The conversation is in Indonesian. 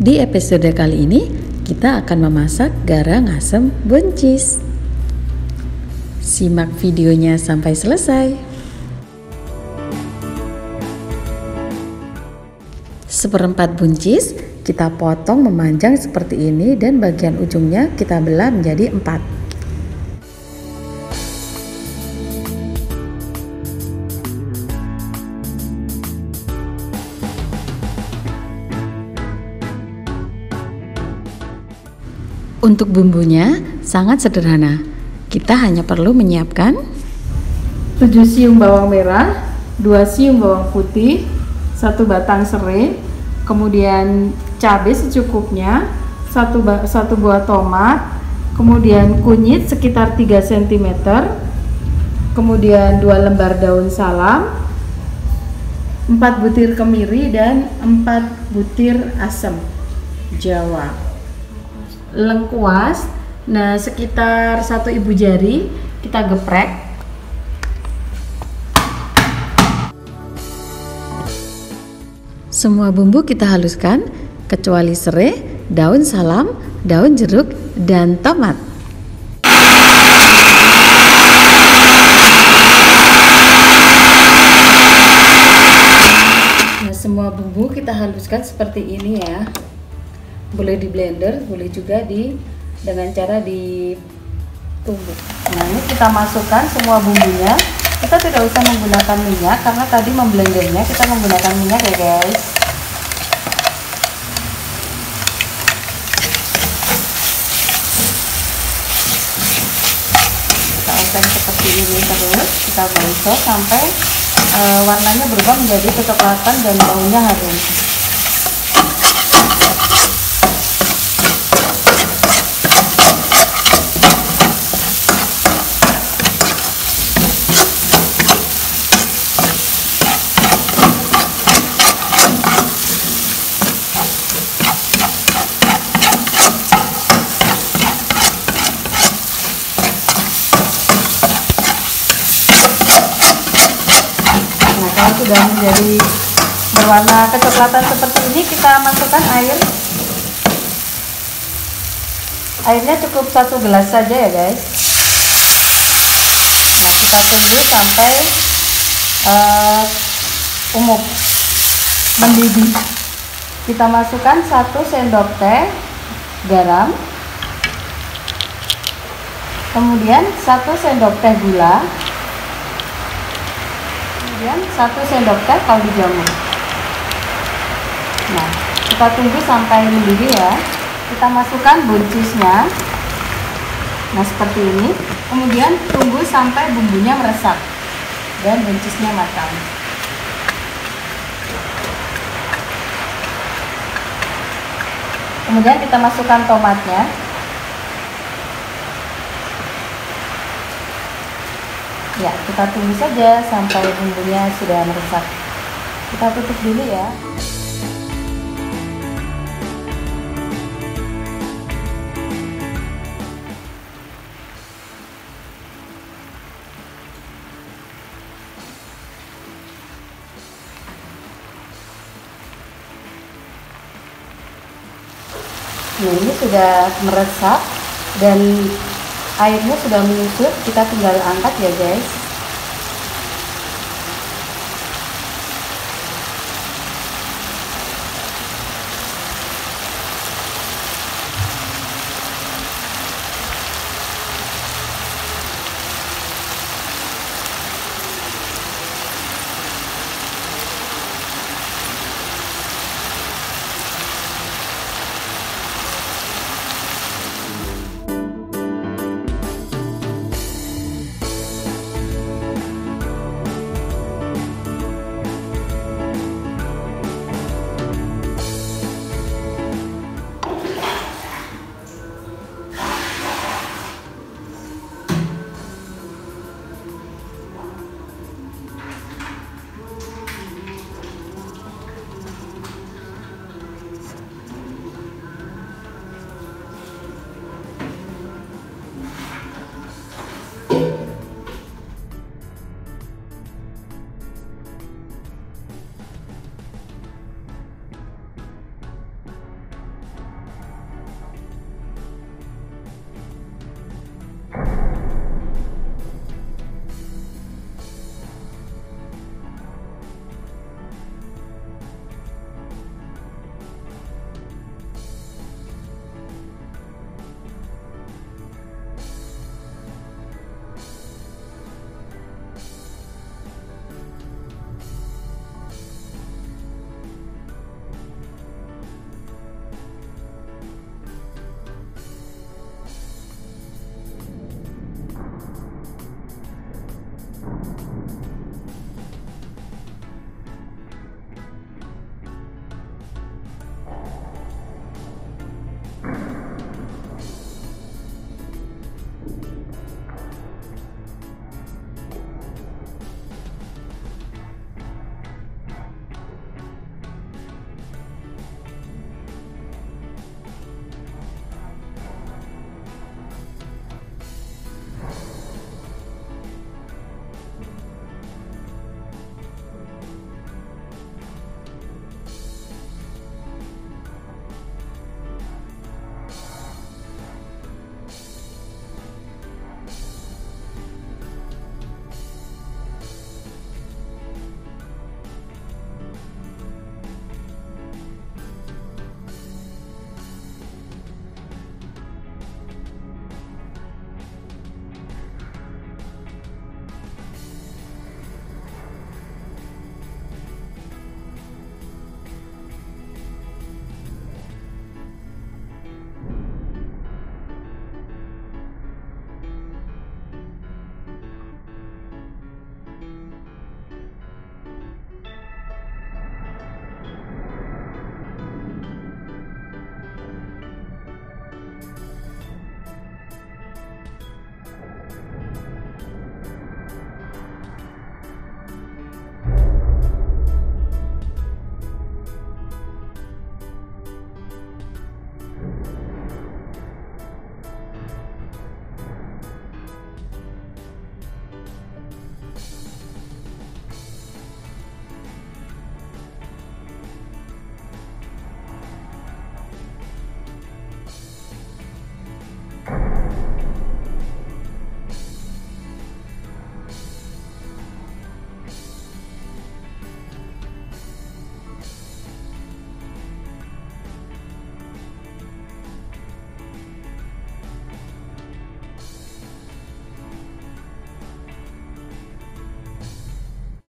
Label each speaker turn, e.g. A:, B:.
A: Di episode kali ini kita akan memasak garang asem buncis. Simak videonya sampai selesai. Seperempat buncis kita potong memanjang seperti ini dan bagian ujungnya kita belah menjadi empat. Untuk bumbunya sangat sederhana. Kita hanya perlu menyiapkan
B: 7 siung bawang merah, 2 siung bawang putih, 1 batang serai, kemudian cabai secukupnya, 1 satu buah tomat, kemudian kunyit sekitar 3 cm, kemudian 2 lembar daun salam, 4 butir kemiri dan 4 butir asam jawa lengkuas. Nah sekitar satu ibu jari kita geprek.
A: Semua bumbu kita haluskan kecuali serai, daun salam, daun jeruk, dan tomat.
B: Nah semua bumbu kita haluskan seperti ini ya boleh di blender boleh juga di dengan cara ditumbuk nah ini kita masukkan semua bumbunya. Kita tidak usah menggunakan minyak karena tadi memblendernya kita menggunakan minyak ya guys. Kita akan seperti ini terus kita gosok sampai uh, warnanya berubah menjadi kecoklatan dan baunya harum sudah menjadi berwarna kecoklatan seperti ini kita masukkan air. Airnya cukup satu gelas saja ya guys. Nah kita tunggu sampai uh, umum. Mendidih. Kita masukkan satu sendok teh garam. Kemudian satu sendok teh gula kemudian satu sendok teh kaldu jamur nah kita tunggu sampai mendidih ya. Kita masukkan buncisnya. Nah seperti ini. Kemudian tunggu sampai bumbunya meresap dan buncisnya matang. Kemudian kita masukkan tomatnya Ya, kita tunggu saja sampai bumbunya sudah meresap. Kita tutup dulu ya. Nah, ini sudah meresap dan airnya sudah menyusut kita tinggal angkat ya guys